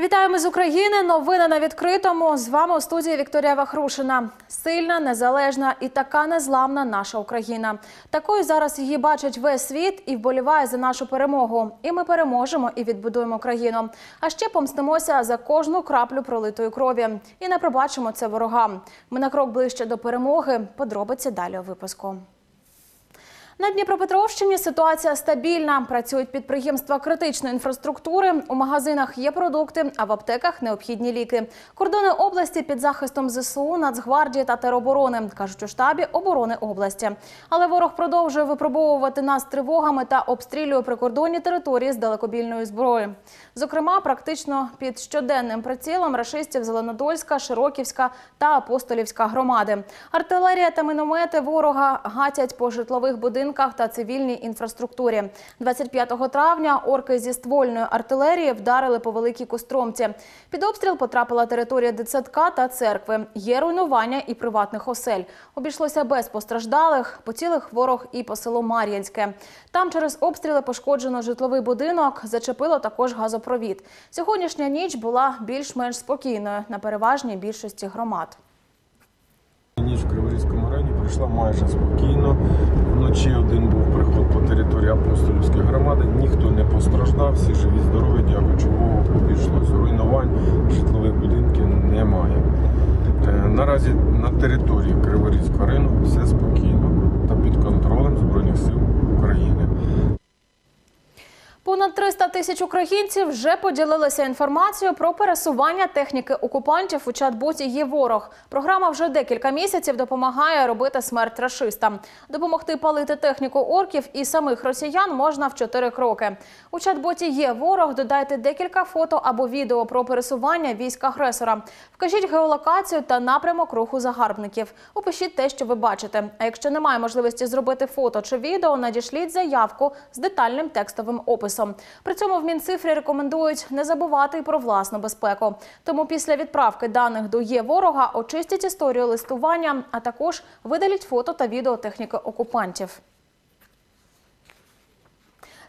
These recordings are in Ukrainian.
Ми з України. Новини на відкритому. З вами у студії Вікторія Вахрушина. Сильна, незалежна і така незламна наша Україна. Такою зараз її бачить весь світ і вболіває за нашу перемогу. І ми переможемо і відбудуємо країну. А ще помстимося за кожну краплю пролитої крові. І не пробачимо це ворогам. Ми на крок ближче до перемоги. Подробиці далі у випуску. На Дніпропетровщині ситуація стабільна. Працюють підприємства критичної інфраструктури. У магазинах є продукти, а в аптеках необхідні ліки. Кордони області під захистом ЗСУ, Нацгвардії та тероборони, кажуть у штабі оборони області. Але ворог продовжує випробовувати нас тривогами та обстрілює прикордонні території з далекобільної зброї. Зокрема, практично під щоденним прицілом рашистів Зеленодольська, Широківська та Апостолівська громади. Артилерія та міномети ворога гатять по житлових будинках та цивільній інфраструктурі. 25 травня орки зі ствольної артилерії вдарили по великій костромці. Під обстріл потрапила територія дитсадка та церкви. Є руйнування і приватних осель. Обійшлося без постраждалих. Поцілих ворог і по селу Мар'янське. Там через обстріли пошкоджено житловий будинок, зачепило також газопровід. Сьогоднішня ніч була більш-менш спокійною на переважній більшості громад. Пройшла майже спокійно. Вночі один був приход по території Апостолівської громади. Ніхто не постраждав, всі живі, здорові, дякуючи Богу, обійшлось. Руйнувань житлових будинків немає. Е, Наразі на території Криворізького ринку все спокійно та під контролем Збройних сил України. Понад 300 тисяч українців вже поділилися інформацією про пересування техніки окупантів у чат-боті «Є ворог». Програма вже декілька місяців допомагає робити смерть рашистам. Допомогти палити техніку орків і самих росіян можна в чотири кроки. У чат-боті «Є ворог» додайте декілька фото або відео про пересування військ агресора. Вкажіть геолокацію та напрямок руху загарбників. Опишіть те, що ви бачите. А якщо немає можливості зробити фото чи відео, надішліть заявку з детальним текстовим описом. При цьому в Мінцифрі рекомендують не забувати й про власну безпеку. Тому після відправки даних до є ворога очистять історію листування, а також видаліть фото та відео техніки окупантів.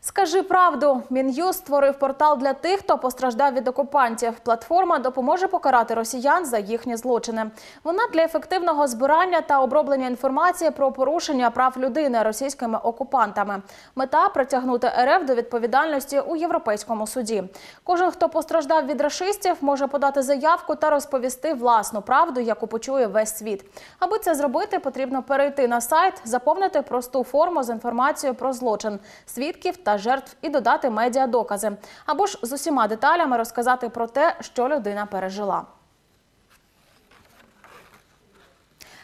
Скажи правду, Мін'юст створив портал для тих, хто постраждав від окупантів. Платформа допоможе покарати росіян за їхні злочини. Вона для ефективного збирання та оброблення інформації про порушення прав людини російськими окупантами. Мета притягнути РФ до відповідальності у європейському суді. Кожен, хто постраждав від рашистів, може подати заявку та розповісти власну правду, яку почує весь світ. Аби це зробити, потрібно перейти на сайт, заповнити просту форму з інформацією про злочин, свідків та жертв і додати медіадокази. Або ж з усіма деталями розказати про те, що людина пережила.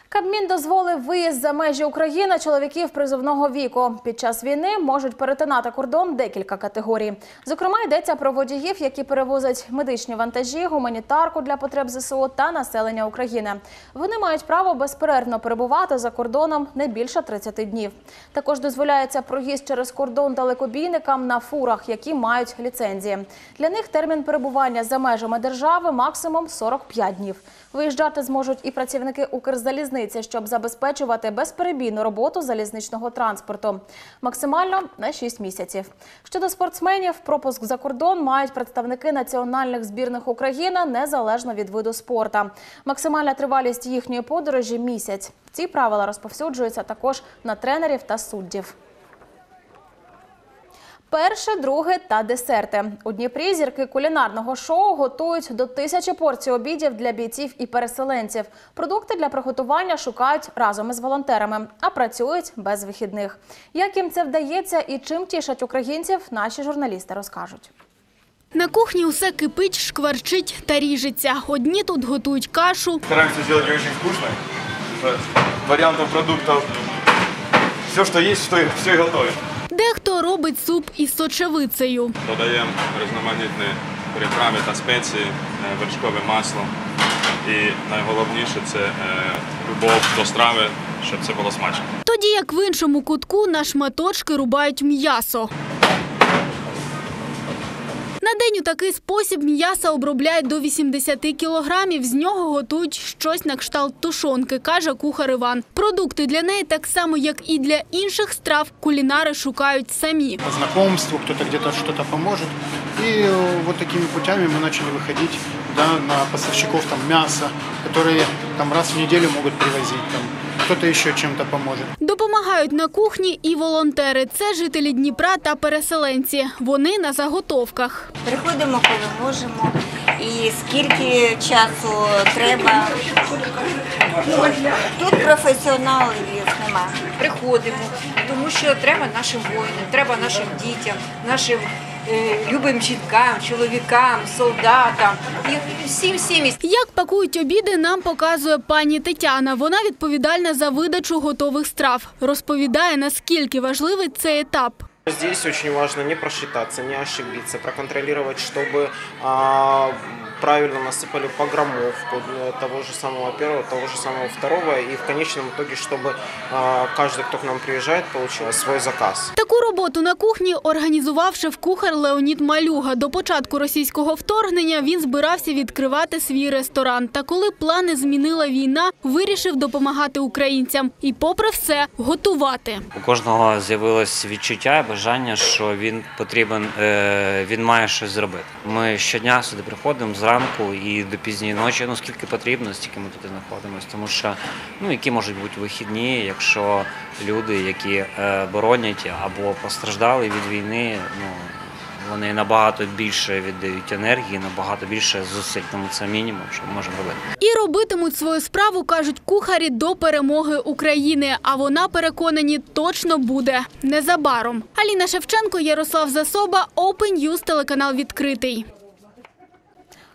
Кабмін дозволив виїзд за межі України чоловіків призовного віку. Під час війни можуть перетинати кордон декілька категорій. Зокрема, йдеться про водіїв, які перевозять медичні вантажі, гуманітарку для потреб ЗСУ та населення України. Вони мають право безперервно перебувати за кордоном не більше 30 днів. Також дозволяється проїзд через кордон далекобійникам на фурах, які мають ліцензії. Для них термін перебування за межами держави максимум 45 днів. Виїжджати зможуть і працівники Укрзалізниці, щоб забезпечувати безперебійну роботу залізничного транспорту. Максимально на 6 місяців. Щодо спортсменів, пропуск за кордон мають представники національних збірних України незалежно від виду спорта. Максимальна тривалість їхньої подорожі місяць. Ці правила розповсюджуються також на тренерів та суддів. Перше, друге та десерти. У Дніпрі зірки кулінарного шоу готують до тисячі порцій обідів для бійців і переселенців. Продукти для приготування шукають разом із волонтерами, а працюють без вихідних. Як їм це вдається і чим тішать українців, наші журналісти розкажуть. На кухні усе кипить, шкварчить та ріжеться. Одні тут готують кашу, Стараемся сделать ее очень вкусной. Что Вариантов продуктов все, что и- все готовим. Дехто робить суп із сочевицею. Додаємо різноманітні приправи та спеції, е, вершкове масло. І найголовніше це е, любов до страви, щоб це було смачно. Тоді як в іншому кутку на шматочки рубають м'ясо На день у такий спосіб м'яса обробляють до 80 кілограмів. З нього готують щось на кшталт тушонки, каже кухар Іван. Продукти для неї, так само як і для інших страв, кулінари шукають самі. по знакомству, кто-то где-то что-то поможет. И э, вот такими путями мы начали выходить да, на поставщиков там, мяса, которые там, раз в неделю могут привозить. Там, кто-то еще чем-то поможет. Допомагають на кухні і волонтери. Це жителі Дніпра та переселенці. Вони на заготовках. Приходимо, коли можемо. І скільки часу треба. Тут професіоналів немає. приходимо, тому що треба нашим воїнам, треба нашим дітям, нашим любим жінкам, чоловікам, солдатам і всім всім. Як пакують обіди, нам показує пані Тетяна. Вона відповідальна за видачу готових страв. Розповідає, наскільки важливий цей етап. Здесь очень важно не просчитаться, не ошибиться, проконтролировать, чтобы а, правильно насыпали погромовку э, того же самого первого, того же самого второго, и в конечном итоге, чтобы а, каждый, кто к нам приезжает, получил свой заказ. Таку роботу на кухні організував шеф-кухар Леонід Малюга. До початку російського вторгнення він збирався відкривати свій ресторан. Та коли плани змінила війна, вирішив допомагати українцям і, попри все, готувати. У кожного з'явилось відчуття і бажання, що він потрібен, е, він має щось зробити. Ми щодня сюди приходимо зранку і до пізньої ночі, ну скільки потрібно, стільки ми тут знаходимося. Тому що ну які можуть бути вихідні, якщо люди, які е, боронять або постраждали від війни, ну. Вони набагато більше віддають енергії, набагато більше зусиль, тому це мінімум, що ми можемо робити. І робитимуть свою справу, кажуть кухарі, до перемоги України. А вона, переконані, точно буде незабаром. Аліна Шевченко, Ярослав Засоба, Open News, телеканал відкритий.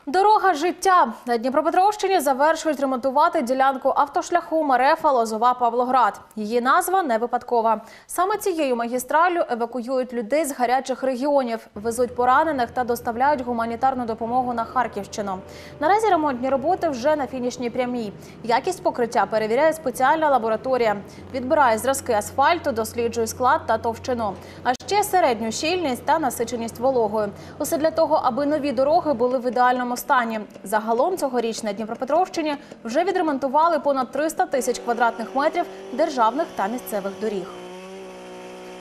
Дорога життя на Дніпропетровщині завершують ремонтувати ділянку автошляху Марефа Лозова Павлоград. Її назва не випадкова. Саме цією магістраллю евакуюють людей з гарячих регіонів, везуть поранених та доставляють гуманітарну допомогу на Харківщину. Наразі ремонтні роботи вже на фінішній прямій. Якість покриття перевіряє спеціальна лабораторія. Відбирає зразки асфальту, досліджує склад та товщину. А ще середню щільність та насиченість вологою. Усе для того, аби нові дороги були в ідеальному стані. Загалом цьогоріч на Дніпропетровщині вже відремонтували понад 300 тисяч квадратних метрів державних та місцевих доріг.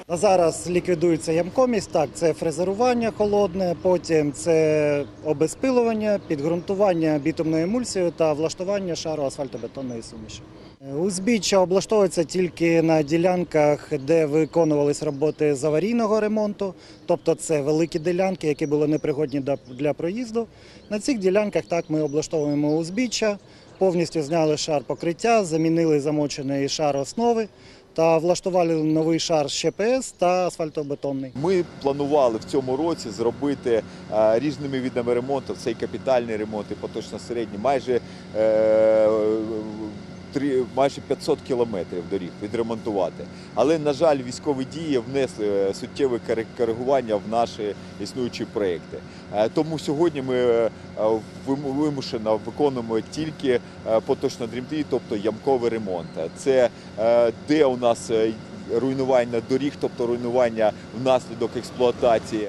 Зараз ліквідується ямкомість, так, це фрезерування холодне, потім це обезпилування, підґрунтування бітумною емульсією та влаштування шару асфальтобетонної суміші. Узбіччя облаштовується тільки на ділянках, де виконувались роботи з аварійного ремонту, тобто це великі ділянки, які були непригодні для- проїзду. На цих ділянках так ми облаштовуємо узбіччя, повністю зняли шар покриття, замінили замочений шар основи та влаштували новий шар ЩПС та асфальтобетонний. Ми планували в цьому році зробити е, різними видами ремонту, це і капітальний ремонт, і поточно середній, майже, е, майже 500 кілометрів доріг відремонтувати. Але, на жаль, військові дії внесли е, суттєве коригування в наші існуючі проекти. Е, Тому сьогодні ми е, вимушено виконуємо тільки поточно дрімти, тобто ямковий ремонт. Це де у нас руйнування доріг, тобто руйнування внаслідок експлуатації.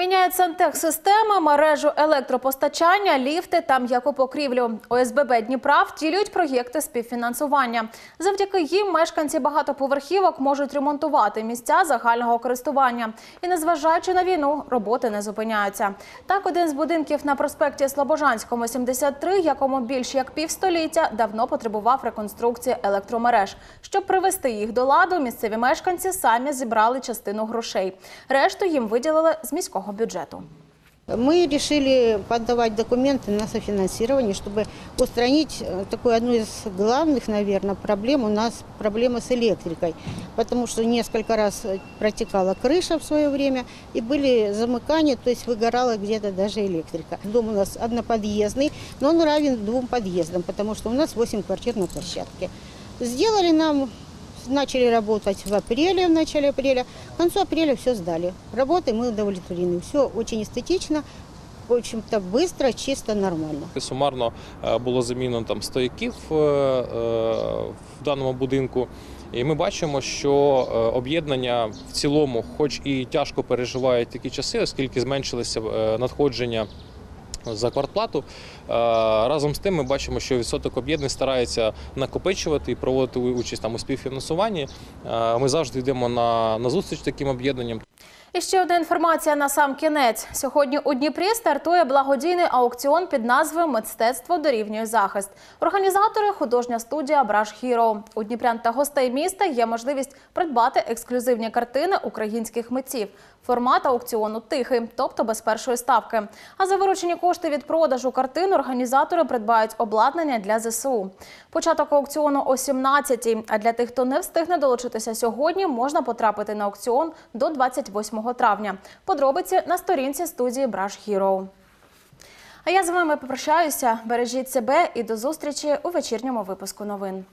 Міняють сантехсистеми, мережу електропостачання, ліфти та м'яку покрівлю. ОСББ Дніпра втілюють проєкти співфінансування. Завдяки їм мешканці багатоповерхівок можуть ремонтувати місця загального користування. І незважаючи на війну, роботи не зупиняються. Так, один з будинків на проспекті Слобожанському, 73, якому більш як півстоліття, давно потребував реконструкції електромереж. Щоб привести їх до ладу, місцеві мешканці самі зібрали частину грошей. Решту їм виділили з міського бюджету. Мы решили подавать документы на софинансирование, чтобы устранить э, такую одну из главных, наверное, проблем. У нас проблема с электрикой, потому что несколько раз э, протекала крыша в свое время и были замыкания, то есть выгорала где-то даже электрика. Дом у нас одноподъездный, но он равен двум подъездам, потому что у нас 8 квартир на площадке. Сделали нам начали работать в апреле, в начале апреля. К концу апреля все сдали. Работой мы удовлетворены. Все очень эстетично, в общем-то быстро, чисто, нормально. Сумарно е, було замінено там стояків е, е, в даному будинку. І ми бачимо, що е, об'єднання в цілому, хоч і тяжко переживають такі часи, оскільки зменшилися е, надходження. За квартплату Е, разом з тим ми бачимо, що відсоток об'єднань старається накопичувати і проводити участь там у співфінансуванні. Е, Ми завжди йдемо на, на зустріч таким об'єднанням. І ще одна інформація на сам кінець. Сьогодні у Дніпрі стартує благодійний аукціон під назвою Мистецтво дорівнює захист. Організатори художня студія Браш Хіро. У Дніпрян та гостей міста є можливість придбати ексклюзивні картини українських митців. Формат аукціону тихий, тобто без першої ставки. А за виручені кошти від продажу картин організатори придбають обладнання для ЗСУ. Початок аукціону о 17-й, а для тих, хто не встигне долучитися сьогодні, можна потрапити на аукціон до 28 травня. Подробиці на сторінці студії Brush Hero. А я з вами попрощаюся. Бережіть себе і до зустрічі у вечірньому випуску новин.